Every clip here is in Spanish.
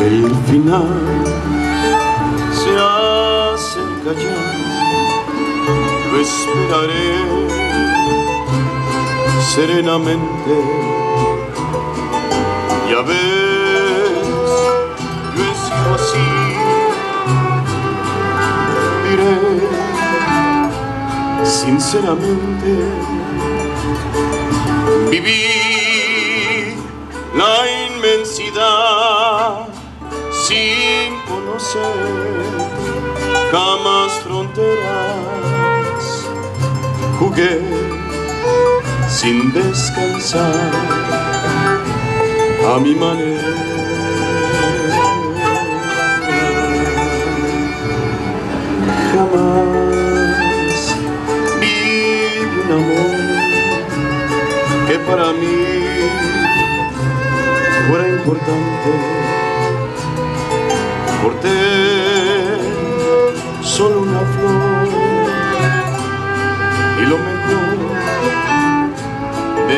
El final se acerca ya, lo esperaré serenamente. Ya ves, yo he sido así, diré sinceramente, viví sin conocer jamás fronteras. Jugué sin descansar a mi manera. Jamás vi un amor que para mí fuera importante.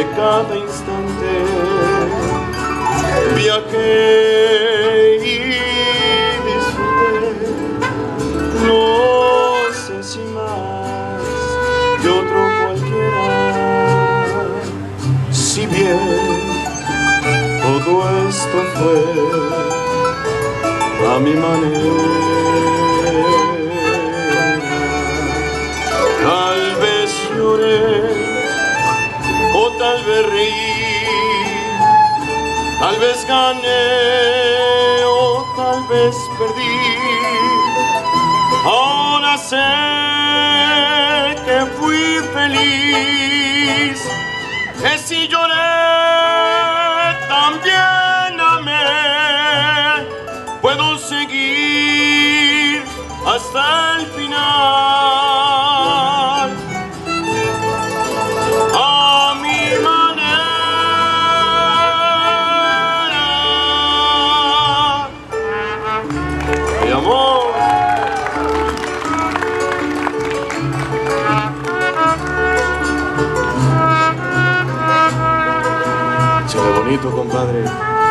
De cada instante. Viajé y disfruté, no sé si más que otro cualquiera. Si bien todo esto fue a mi manera. Tal vez reí, tal vez gané o tal vez perdí. Ahora sé que fui feliz, que si lloré también amé, puedo seguir hasta el final. Échale bonito, compadre.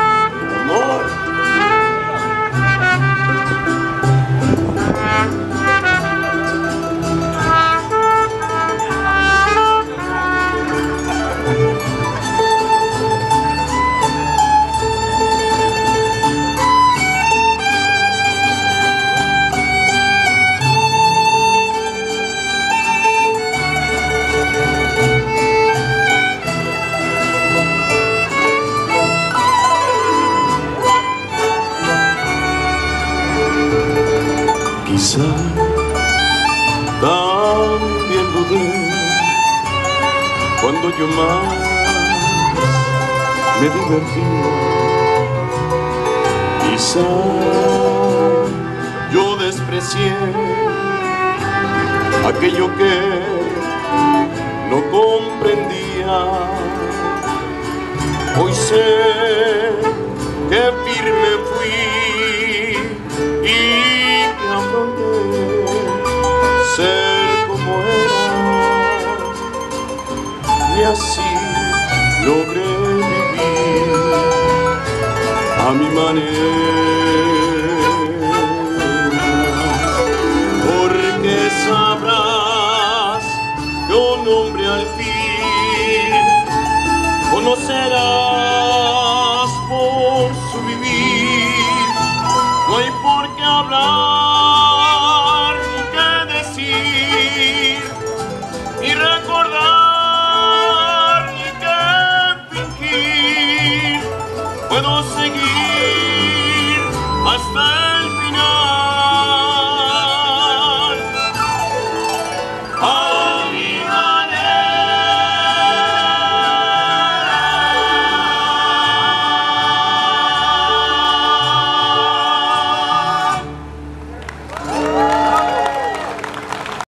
Quizá también dudé cuando yo más me divertía. Quizá yo desprecié aquello que no comprendía. Hoy sé que firme fui y así logré vivir a mi manera. Porque sabrás que un hombre al fin conocerás por su vivir, no hay por qué hablar.